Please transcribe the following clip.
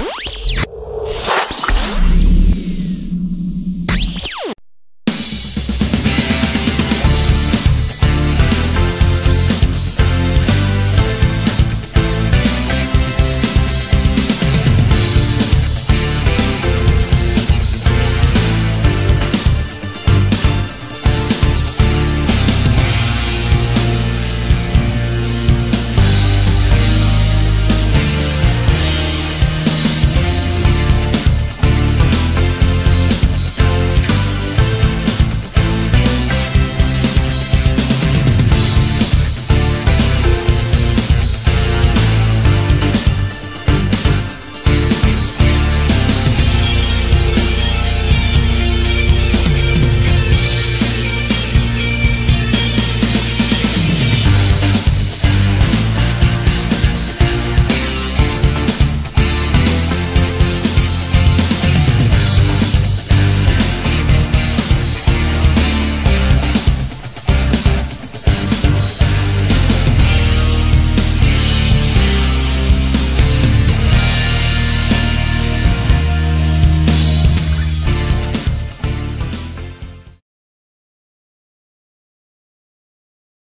Bye.